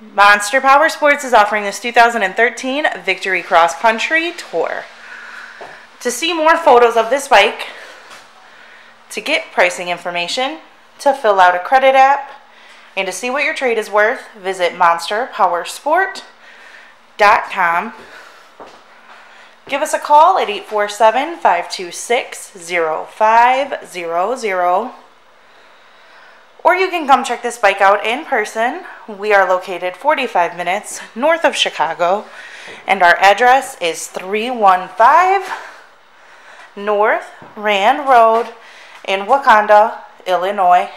Monster Powersports is offering this 2013 Victory Cross Country Tour. To see more photos of this bike, to get pricing information, to fill out a credit app, and to see what your trade is worth, visit monsterpowersport.com. Give us a call at 847 526 0500 or you can come check this bike out in person. We are located 45 minutes north of Chicago, and our address is 315 North Rand Road in Wauconda, Illinois.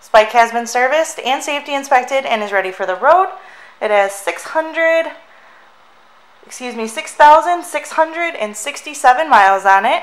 This bike has been serviced and safety inspected and is ready for the road. It has 600, excuse me, 6,667 miles on it.